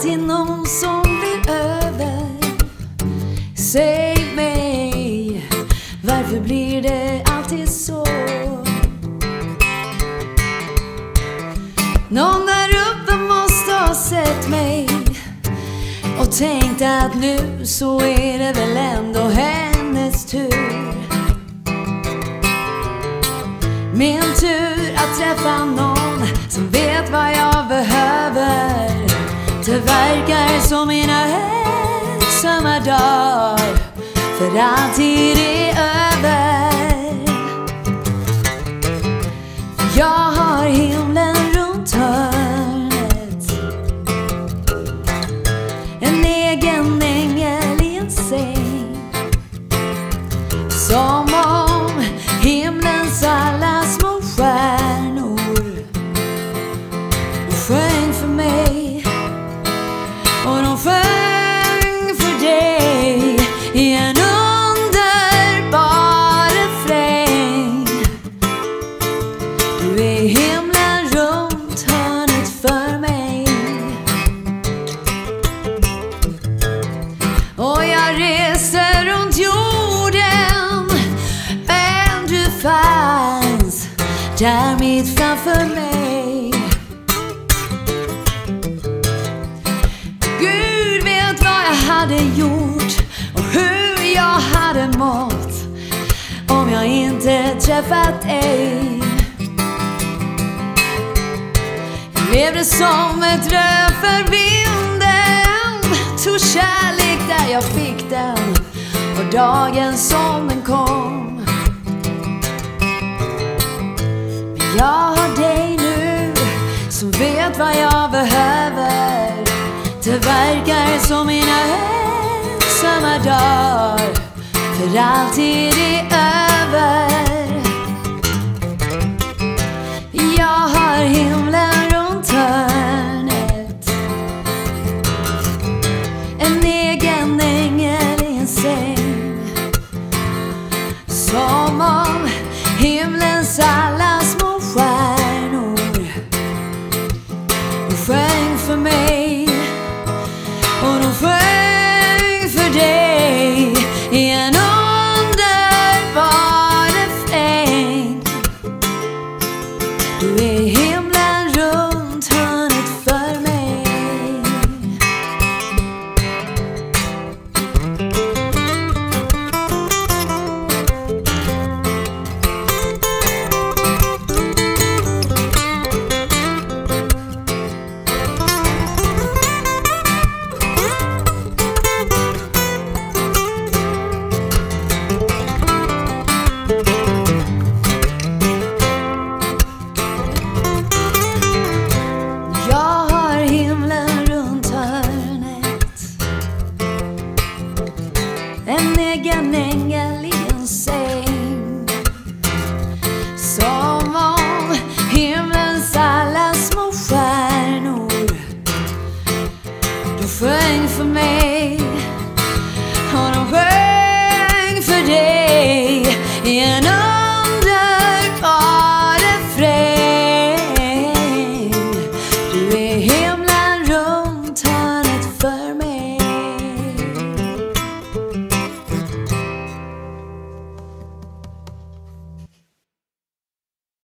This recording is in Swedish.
alltid någon som blir över. Säg mig, varför blir det alltid så? Någon där uppe måste ha sett mig och tänkt att nu så är det väl ändå hennes tur. Min tur att träffa någon verkar som mina ensamma dagar för alltid är där framför mig. Gud vet vad jag hade gjort och hur jag hade mått om jag inte träffat dig. Jag levde som ett rö för vinden. Tog kärlek där jag fick den. Och dagen som den kom. Kral Tiri me.